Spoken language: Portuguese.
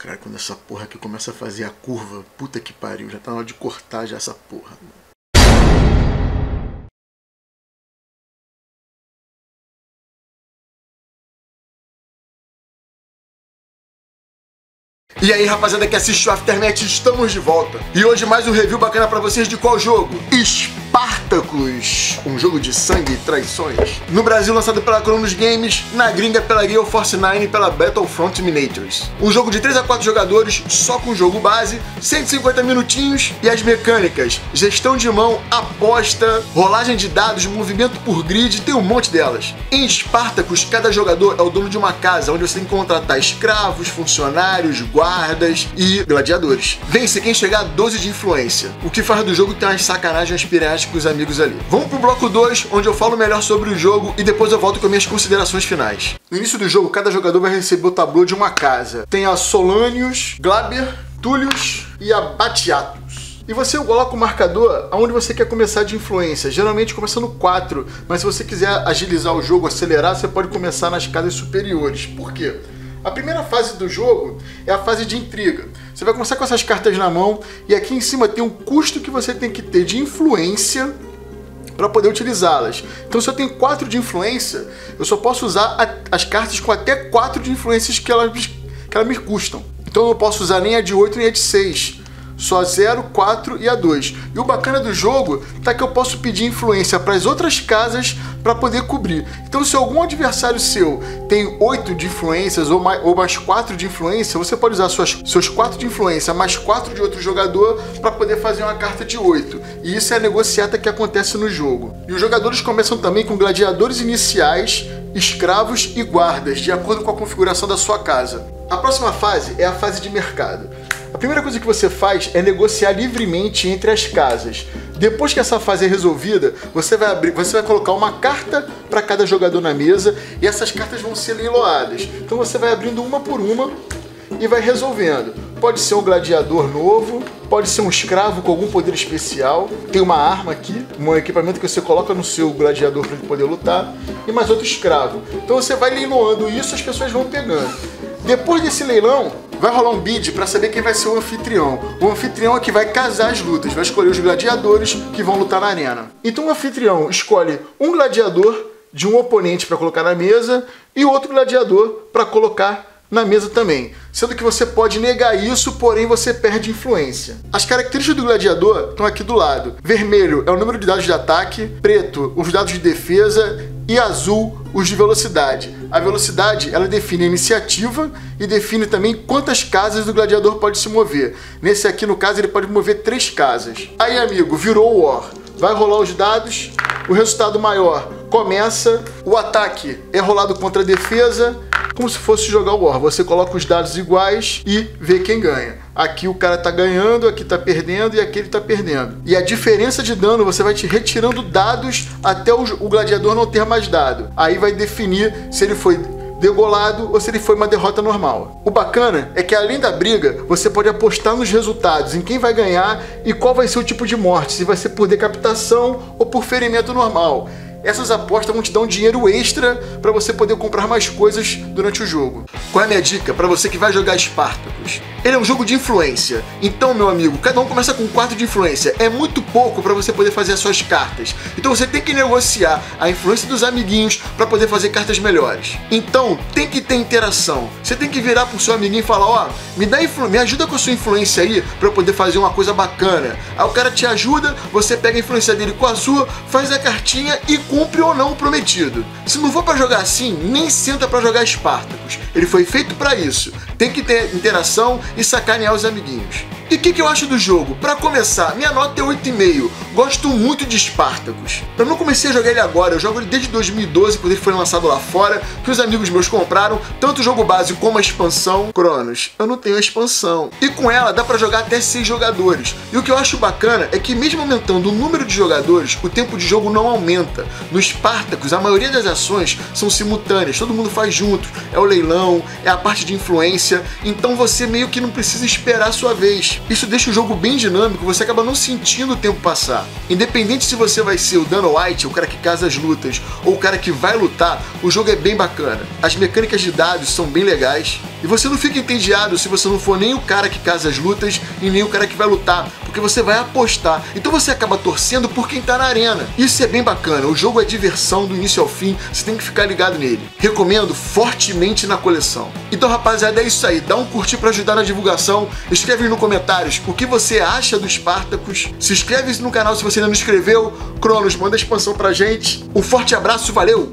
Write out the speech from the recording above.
Cara, quando essa porra aqui começa a fazer a curva, puta que pariu, já tá na hora de cortar já essa porra. E aí, rapaziada que assiste o Aftermath, estamos de volta. E hoje mais um review bacana pra vocês de qual jogo? Spartacus, um jogo de sangue e traições. No Brasil, lançado pela Cronos Games, na gringa pela Gale Force 9 e pela Battlefront Miniatures. Um jogo de 3 a 4 jogadores, só com jogo base, 150 minutinhos e as mecânicas, gestão de mão, aposta, rolagem de dados, movimento por grid, tem um monte delas. Em Spartacus, cada jogador é o dono de uma casa, onde você tem que contratar escravos, funcionários, guardas e gladiadores. Vence quem chegar a 12 de influência, o que faz do jogo ter umas sacanagens piranhas com os amigos ali. Vamos pro bloco 2, onde eu falo melhor sobre o jogo e depois eu volto com minhas considerações finais. No início do jogo, cada jogador vai receber o tabu de uma casa. Tem a Solânios, Glaber, Túlios e a Batiatus. E você coloca o marcador aonde você quer começar de influência. Geralmente começa no 4, mas se você quiser agilizar o jogo, acelerar, você pode começar nas casas superiores. Por quê? A primeira fase do jogo é a fase de intriga. Você vai começar com essas cartas na mão e aqui em cima tem um custo que você tem que ter de influência para poder utilizá-las. Então, se eu tenho 4 de influência, eu só posso usar a, as cartas com até 4 de influências que elas, que elas me custam. Então, eu não posso usar nem a de 8 nem a de 6 só 0, 4 e a 2. E o bacana do jogo tá que eu posso pedir influência para as outras casas para poder cobrir. Então, se algum adversário seu tem 8 de influências ou mais, ou mais 4 de influência, você pode usar suas, seus 4 de influência mais 4 de outro jogador para poder fazer uma carta de 8. E isso é a negociata que acontece no jogo. E os jogadores começam também com gladiadores iniciais, escravos e guardas, de acordo com a configuração da sua casa. A próxima fase é a fase de mercado. A primeira coisa que você faz é negociar livremente entre as casas. Depois que essa fase é resolvida, você vai abrir, você vai colocar uma carta para cada jogador na mesa e essas cartas vão ser leiloadas. Então você vai abrindo uma por uma e vai resolvendo. Pode ser um gladiador novo, pode ser um escravo com algum poder especial. Tem uma arma aqui, um equipamento que você coloca no seu gladiador para ele poder lutar, e mais outro escravo. Então você vai leiloando isso, as pessoas vão pegando. Depois desse leilão, vai rolar um bid para saber quem vai ser o anfitrião. O anfitrião é que vai casar as lutas, vai escolher os gladiadores que vão lutar na arena. Então o anfitrião escolhe um gladiador de um oponente para colocar na mesa e outro gladiador para colocar na mesa também, sendo que você pode negar isso, porém você perde influência. As características do gladiador estão aqui do lado. Vermelho é o número de dados de ataque, preto os dados de defesa e azul os de velocidade. A velocidade ela define a iniciativa e define também quantas casas o gladiador pode se mover. Nesse aqui, no caso, ele pode mover três casas. Aí, amigo, virou o War. Vai rolar os dados, o resultado maior começa, o ataque é rolado contra a defesa, como se fosse jogar o War. Você coloca os dados iguais e vê quem ganha. Aqui o cara tá ganhando, aqui tá perdendo e aqui ele tá perdendo. E a diferença de dano você vai te retirando dados até o, gladiador não ter mais dado. Aí vai definir se ele foi degolado ou se ele foi uma derrota normal. O bacana é que além da briga, você pode apostar nos resultados, em quem vai ganhar e qual vai ser o tipo de morte, se vai ser por decapitação ou por ferimento normal essas apostas vão te dar um dinheiro extra para você poder comprar mais coisas durante o jogo. Qual é a minha dica para você que vai jogar Spartacus? Ele é um jogo de influência. Então, meu amigo, cada um começa com 4 de influência. É muito pouco para você poder fazer as suas cartas. Então você tem que negociar a influência dos amiguinhos para poder fazer cartas melhores. Então, tem que ter interação. Você tem que virar pro seu amiguinho e falar: "Ó, oh, me dá me ajuda com a sua influência aí para eu poder fazer uma coisa bacana". Aí o cara te ajuda, você pega a influência dele com a sua, faz a cartinha e cumpre ou não o prometido. Se não for para jogar assim, nem senta para jogar Spartacus. Ele foi feito para isso. Tem que ter interação e sacanear os amiguinhos. E o que, que, eu acho do jogo? Para começar, minha nota é 8,5. Gosto muito de Spartacus. Eu não comecei a jogar ele agora, eu jogo ele desde 2012, quando ele foi lançado lá fora, que os amigos meus compraram, tanto o jogo base como a expansão. Cronos, eu não tenho a expansão. E com ela dá para jogar até 6 jogadores. E o que eu acho bacana é que mesmo aumentando o número de jogadores, o tempo de jogo não aumenta. No Spartacus, a maioria das ações são simultâneas, todo mundo faz junto. É o leilão, é a parte de influência, então você meio que não precisa esperar a sua vez. Isso deixa o jogo bem dinâmico, você acaba não sentindo o tempo passar. Independente se você vai ser o Dano White, o cara que casa as lutas, ou o cara que vai lutar, o jogo é bem bacana. As mecânicas de dados são bem legais. E você não fica entediado se você não for nem o cara que casa as lutas e nem o cara que vai lutar, porque você vai apostar. Então você acaba torcendo por quem tá na arena. Isso é bem bacana, o jogo é diversão do início ao fim, você tem que ficar ligado nele. Recomendo fortemente na coleção. Então, rapaziada, é isso aí. Dá um curtir para ajudar na divulgação. Escreve nos comentários o que você acha do Spartacus. Se inscreve no canal se você ainda não inscreveu. Cronos, manda expansão pra gente. Um forte abraço, valeu!